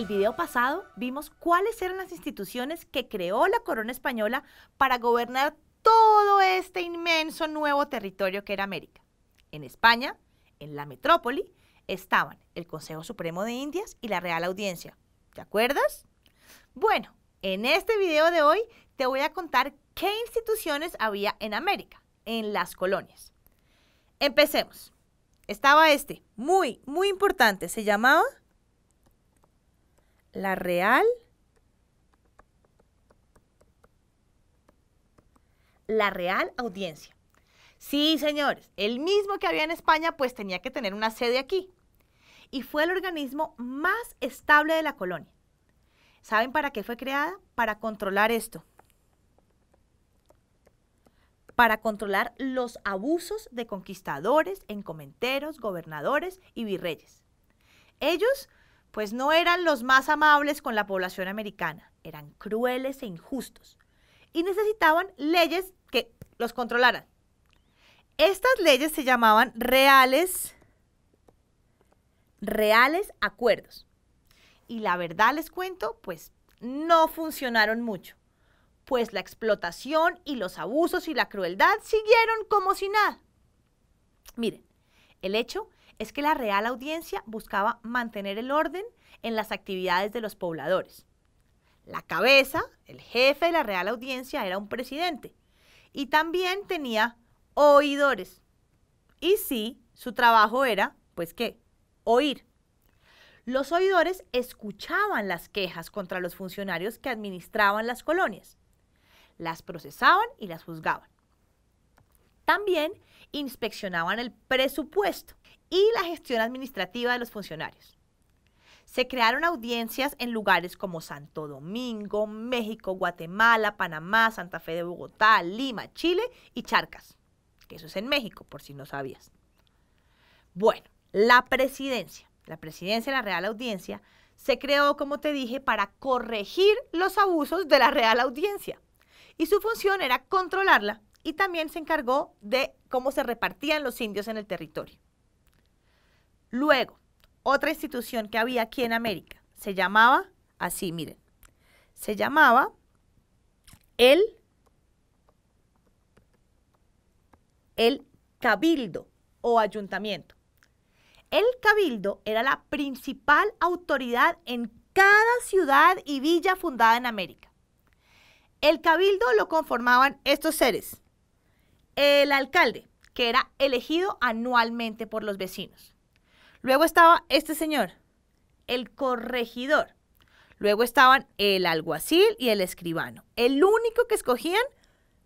el video pasado vimos cuáles eran las instituciones que creó la corona española para gobernar todo este inmenso nuevo territorio que era América. En España, en la metrópoli, estaban el Consejo Supremo de Indias y la Real Audiencia. ¿Te acuerdas? Bueno, en este video de hoy te voy a contar qué instituciones había en América, en las colonias. Empecemos. Estaba este, muy, muy importante, se llamaba la Real la Real Audiencia. Sí, señores, el mismo que había en España, pues tenía que tener una sede aquí. Y fue el organismo más estable de la colonia. ¿Saben para qué fue creada? Para controlar esto. Para controlar los abusos de conquistadores, encomenteros, gobernadores y virreyes. Ellos, pues no eran los más amables con la población americana, eran crueles e injustos. Y necesitaban leyes que los controlaran. Estas leyes se llamaban reales, reales acuerdos. Y la verdad les cuento, pues no funcionaron mucho, pues la explotación y los abusos y la crueldad siguieron como si nada. Miren, el hecho es que la Real Audiencia buscaba mantener el orden en las actividades de los pobladores. La cabeza, el jefe de la Real Audiencia era un presidente, y también tenía oidores. Y sí, su trabajo era, pues qué, oír. Los oidores escuchaban las quejas contra los funcionarios que administraban las colonias. Las procesaban y las juzgaban. También inspeccionaban el presupuesto y la gestión administrativa de los funcionarios. Se crearon audiencias en lugares como Santo Domingo, México, Guatemala, Panamá, Santa Fe de Bogotá, Lima, Chile y Charcas, que eso es en México, por si no sabías. Bueno, la presidencia, la presidencia de la Real Audiencia, se creó, como te dije, para corregir los abusos de la Real Audiencia. Y su función era controlarla y también se encargó de cómo se repartían los indios en el territorio. Luego, otra institución que había aquí en América. Se llamaba, así, miren, se llamaba el, el cabildo o ayuntamiento. El cabildo era la principal autoridad en cada ciudad y villa fundada en América. El cabildo lo conformaban estos seres. El alcalde, que era elegido anualmente por los vecinos. Luego estaba este señor, el corregidor. Luego estaban el alguacil y el escribano. El único que escogían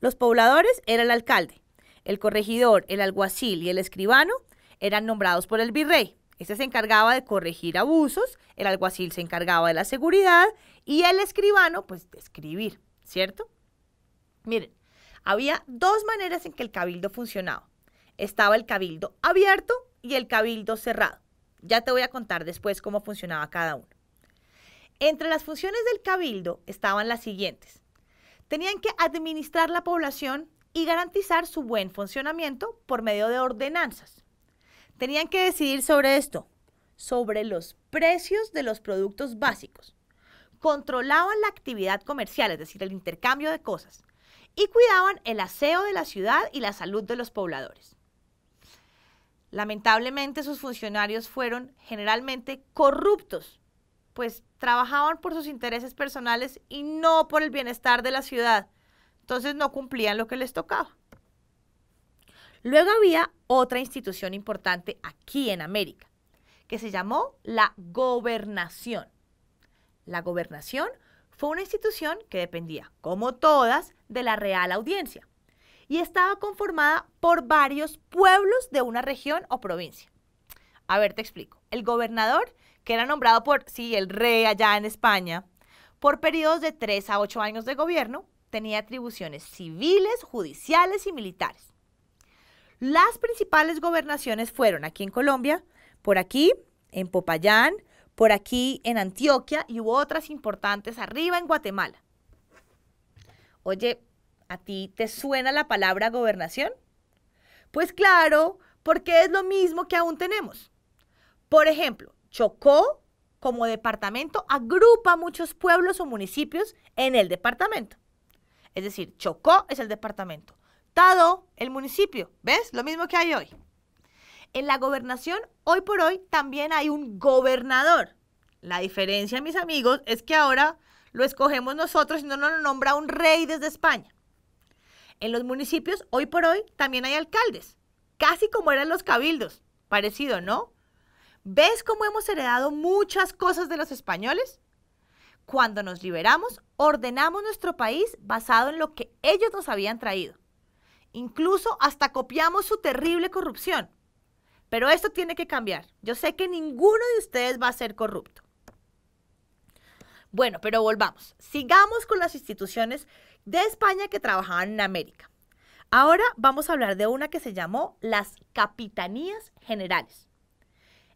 los pobladores era el alcalde. El corregidor, el alguacil y el escribano eran nombrados por el virrey. Este se encargaba de corregir abusos, el alguacil se encargaba de la seguridad y el escribano, pues, de escribir, ¿cierto? Miren, había dos maneras en que el cabildo funcionaba. Estaba el cabildo abierto y el cabildo cerrado. Ya te voy a contar después cómo funcionaba cada uno. Entre las funciones del cabildo estaban las siguientes. Tenían que administrar la población y garantizar su buen funcionamiento por medio de ordenanzas. Tenían que decidir sobre esto, sobre los precios de los productos básicos. Controlaban la actividad comercial, es decir, el intercambio de cosas. Y cuidaban el aseo de la ciudad y la salud de los pobladores. Lamentablemente sus funcionarios fueron generalmente corruptos, pues trabajaban por sus intereses personales y no por el bienestar de la ciudad. Entonces no cumplían lo que les tocaba. Luego había otra institución importante aquí en América, que se llamó la gobernación. La gobernación fue una institución que dependía, como todas, de la Real Audiencia y estaba conformada por varios pueblos de una región o provincia. A ver, te explico. El gobernador, que era nombrado por, sí, el rey allá en España, por periodos de 3 a 8 años de gobierno, tenía atribuciones civiles, judiciales y militares. Las principales gobernaciones fueron aquí en Colombia, por aquí, en Popayán, por aquí en Antioquia y hubo otras importantes arriba en Guatemala. Oye, ¿A ti te suena la palabra gobernación? Pues claro, porque es lo mismo que aún tenemos. Por ejemplo, Chocó como departamento agrupa muchos pueblos o municipios en el departamento. Es decir, Chocó es el departamento, Tado el municipio. ¿Ves? Lo mismo que hay hoy. En la gobernación, hoy por hoy, también hay un gobernador. La diferencia, mis amigos, es que ahora lo escogemos nosotros y no nos nombra un rey desde España. En los municipios, hoy por hoy, también hay alcaldes, casi como eran los cabildos. Parecido, ¿no? ¿Ves cómo hemos heredado muchas cosas de los españoles? Cuando nos liberamos, ordenamos nuestro país basado en lo que ellos nos habían traído. Incluso hasta copiamos su terrible corrupción. Pero esto tiene que cambiar. Yo sé que ninguno de ustedes va a ser corrupto. Bueno, pero volvamos. Sigamos con las instituciones de España que trabajaban en América. Ahora vamos a hablar de una que se llamó las capitanías generales.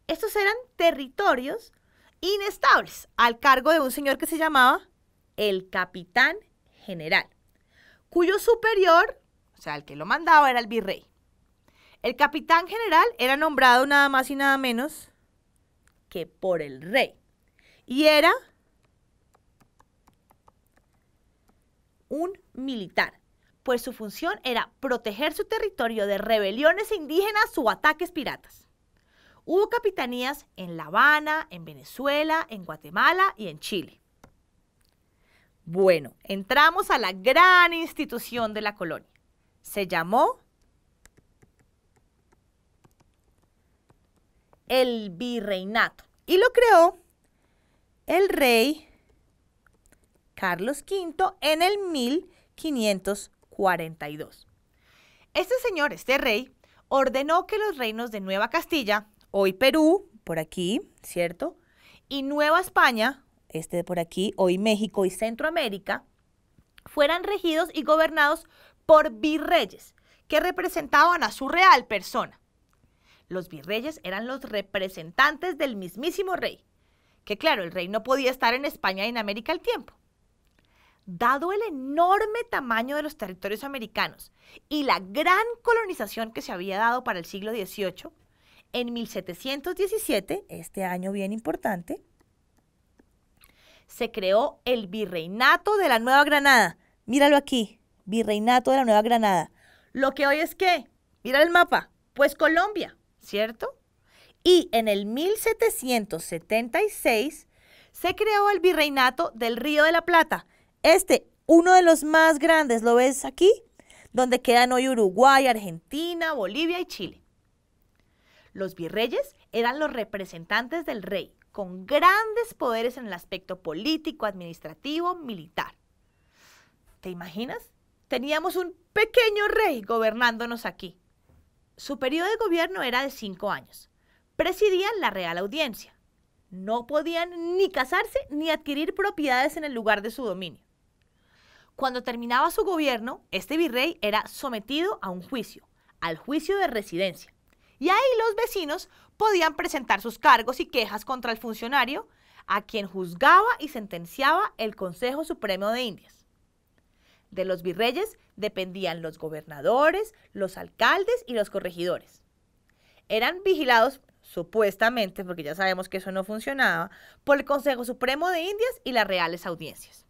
Estos eran territorios inestables al cargo de un señor que se llamaba el capitán general, cuyo superior, o sea, el que lo mandaba era el virrey. El capitán general era nombrado nada más y nada menos que por el rey. Y era un militar, pues su función era proteger su territorio de rebeliones indígenas o ataques piratas. Hubo capitanías en La Habana, en Venezuela, en Guatemala y en Chile. Bueno, entramos a la gran institución de la colonia. Se llamó el virreinato y lo creó el rey Carlos V en el 1542. Este señor, este rey, ordenó que los reinos de Nueva Castilla, hoy Perú, por aquí, ¿cierto? Y Nueva España, este de por aquí, hoy México y Centroamérica, fueran regidos y gobernados por virreyes, que representaban a su real persona. Los virreyes eran los representantes del mismísimo rey, que claro, el rey no podía estar en España y en América al tiempo. Dado el enorme tamaño de los territorios americanos y la gran colonización que se había dado para el siglo XVIII, en 1717, este año bien importante, se creó el Virreinato de la Nueva Granada. Míralo aquí, Virreinato de la Nueva Granada. Lo que hoy es qué? Mira el mapa, pues Colombia, ¿cierto? Y en el 1776 se creó el Virreinato del Río de la Plata. Este, uno de los más grandes, ¿lo ves aquí? Donde quedan hoy Uruguay, Argentina, Bolivia y Chile. Los virreyes eran los representantes del rey, con grandes poderes en el aspecto político, administrativo, militar. ¿Te imaginas? Teníamos un pequeño rey gobernándonos aquí. Su periodo de gobierno era de cinco años. Presidían la Real Audiencia. No podían ni casarse ni adquirir propiedades en el lugar de su dominio. Cuando terminaba su gobierno, este virrey era sometido a un juicio, al juicio de residencia. Y ahí los vecinos podían presentar sus cargos y quejas contra el funcionario a quien juzgaba y sentenciaba el Consejo Supremo de Indias. De los virreyes dependían los gobernadores, los alcaldes y los corregidores. Eran vigilados, supuestamente, porque ya sabemos que eso no funcionaba, por el Consejo Supremo de Indias y las reales audiencias.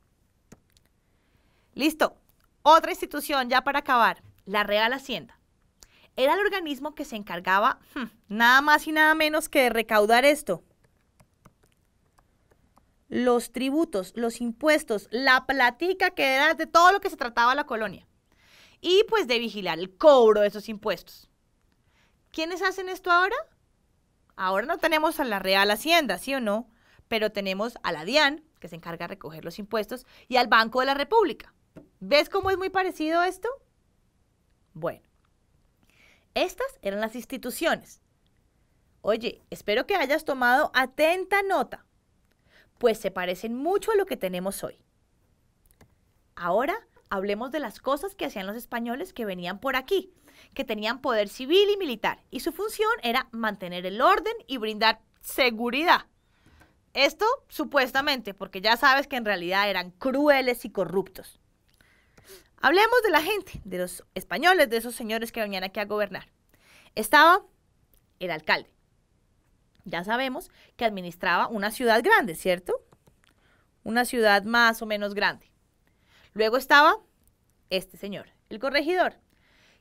Listo. Otra institución ya para acabar, la Real Hacienda era el organismo que se encargaba hmm, nada más y nada menos que de recaudar esto. Los tributos, los impuestos, la platica que era de todo lo que se trataba la colonia. Y pues de vigilar el cobro de esos impuestos. ¿Quiénes hacen esto ahora? Ahora no tenemos a la Real Hacienda, ¿sí o no? Pero tenemos a la DIAN, que se encarga de recoger los impuestos, y al Banco de la República. ¿Ves cómo es muy parecido esto? Bueno, estas eran las instituciones. Oye, espero que hayas tomado atenta nota, pues se parecen mucho a lo que tenemos hoy. Ahora hablemos de las cosas que hacían los españoles que venían por aquí, que tenían poder civil y militar, y su función era mantener el orden y brindar seguridad. Esto supuestamente, porque ya sabes que en realidad eran crueles y corruptos. Hablemos de la gente, de los españoles, de esos señores que venían aquí a gobernar. Estaba el alcalde. Ya sabemos que administraba una ciudad grande, ¿cierto? Una ciudad más o menos grande. Luego estaba este señor, el corregidor,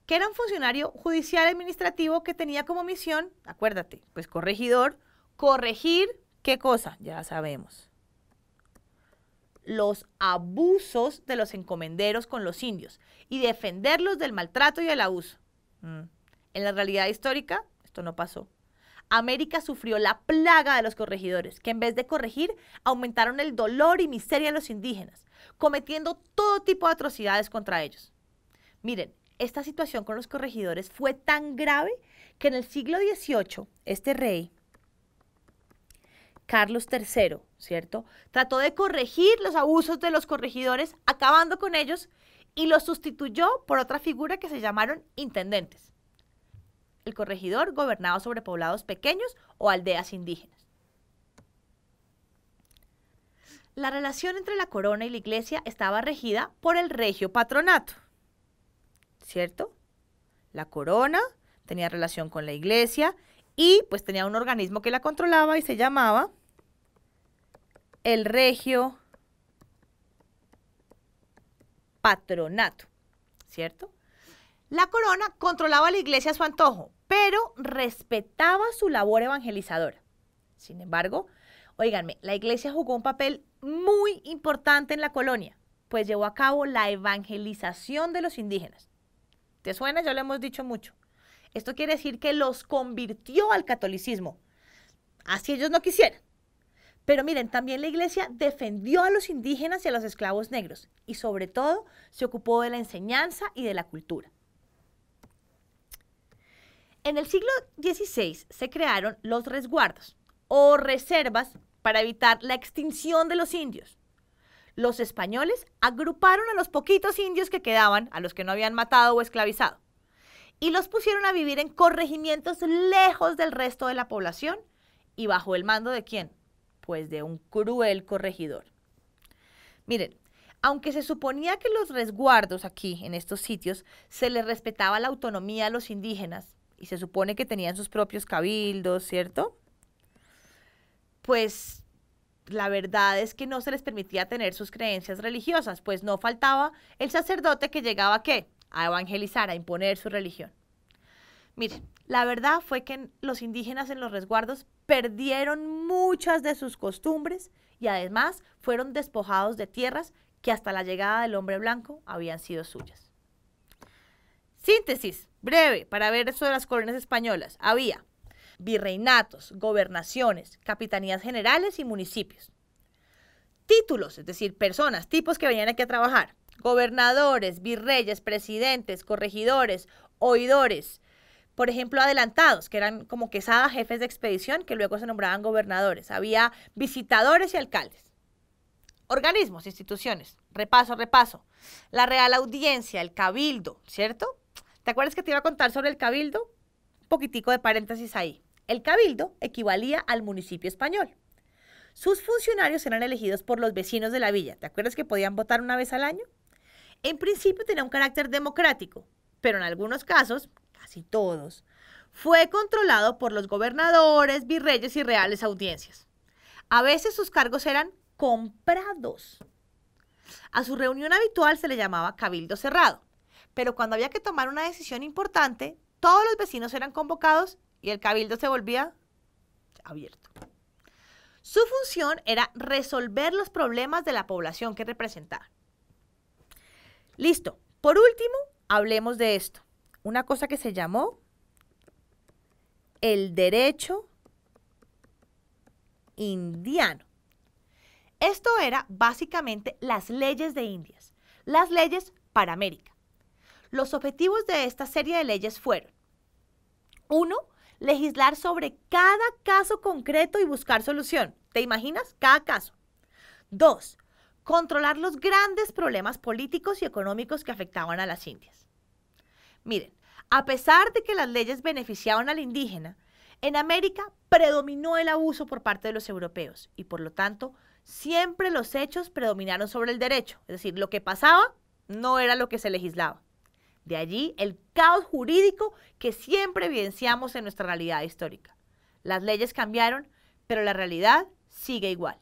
que era un funcionario judicial administrativo que tenía como misión, acuérdate, pues corregidor, corregir qué cosa, ya sabemos. Los abusos de los encomenderos con los indios y defenderlos del maltrato y el abuso. Mm. En la realidad histórica, esto no pasó. América sufrió la plaga de los corregidores, que en vez de corregir, aumentaron el dolor y miseria de los indígenas, cometiendo todo tipo de atrocidades contra ellos. Miren, esta situación con los corregidores fue tan grave que en el siglo XVIII, este rey, Carlos III, ¿cierto? Trató de corregir los abusos de los corregidores, acabando con ellos, y los sustituyó por otra figura que se llamaron intendentes. El corregidor gobernaba sobre poblados pequeños o aldeas indígenas. La relación entre la corona y la iglesia estaba regida por el regio patronato. ¿Cierto? La corona tenía relación con la iglesia y pues tenía un organismo que la controlaba y se llamaba el regio patronato, ¿cierto? La corona controlaba la iglesia a su antojo, pero respetaba su labor evangelizadora. Sin embargo, oíganme, la iglesia jugó un papel muy importante en la colonia, pues llevó a cabo la evangelización de los indígenas. ¿Te suena? Ya lo hemos dicho mucho. Esto quiere decir que los convirtió al catolicismo. Así ellos no quisieran. Pero miren, también la iglesia defendió a los indígenas y a los esclavos negros y sobre todo se ocupó de la enseñanza y de la cultura. En el siglo XVI se crearon los resguardos o reservas para evitar la extinción de los indios. Los españoles agruparon a los poquitos indios que quedaban, a los que no habían matado o esclavizado, y los pusieron a vivir en corregimientos lejos del resto de la población y bajo el mando de quién? Pues de un cruel corregidor. Miren, aunque se suponía que los resguardos aquí, en estos sitios, se les respetaba la autonomía a los indígenas, y se supone que tenían sus propios cabildos, ¿cierto? Pues la verdad es que no se les permitía tener sus creencias religiosas, pues no faltaba el sacerdote que llegaba qué? A evangelizar, a imponer su religión. Miren, la verdad fue que los indígenas en los resguardos perdieron muchas de sus costumbres y además fueron despojados de tierras que hasta la llegada del hombre blanco habían sido suyas. Síntesis breve para ver eso de las colonias españolas. Había virreinatos, gobernaciones, capitanías generales y municipios. Títulos, es decir, personas, tipos que venían aquí a trabajar. Gobernadores, virreyes, presidentes, corregidores, oidores. Por ejemplo, adelantados, que eran como quesada jefes de expedición, que luego se nombraban gobernadores. Había visitadores y alcaldes. Organismos, instituciones. Repaso, repaso. La Real Audiencia, el Cabildo, ¿cierto? ¿Te acuerdas que te iba a contar sobre el cabildo? Un poquitico de paréntesis ahí. El cabildo equivalía al municipio español. Sus funcionarios eran elegidos por los vecinos de la villa. ¿Te acuerdas que podían votar una vez al año? En principio tenía un carácter democrático, pero en algunos casos, casi todos, fue controlado por los gobernadores, virreyes y reales audiencias. A veces sus cargos eran comprados. A su reunión habitual se le llamaba cabildo cerrado pero cuando había que tomar una decisión importante, todos los vecinos eran convocados y el cabildo se volvía abierto. Su función era resolver los problemas de la población que representaba. Listo. Por último, hablemos de esto. Una cosa que se llamó el derecho indiano. Esto era básicamente las leyes de Indias, las leyes para América. Los objetivos de esta serie de leyes fueron, uno, legislar sobre cada caso concreto y buscar solución. ¿Te imaginas? Cada caso. Dos, controlar los grandes problemas políticos y económicos que afectaban a las Indias. Miren, a pesar de que las leyes beneficiaban al indígena, en América predominó el abuso por parte de los europeos y por lo tanto siempre los hechos predominaron sobre el derecho, es decir, lo que pasaba no era lo que se legislaba. De allí el caos jurídico que siempre evidenciamos en nuestra realidad histórica. Las leyes cambiaron, pero la realidad sigue igual.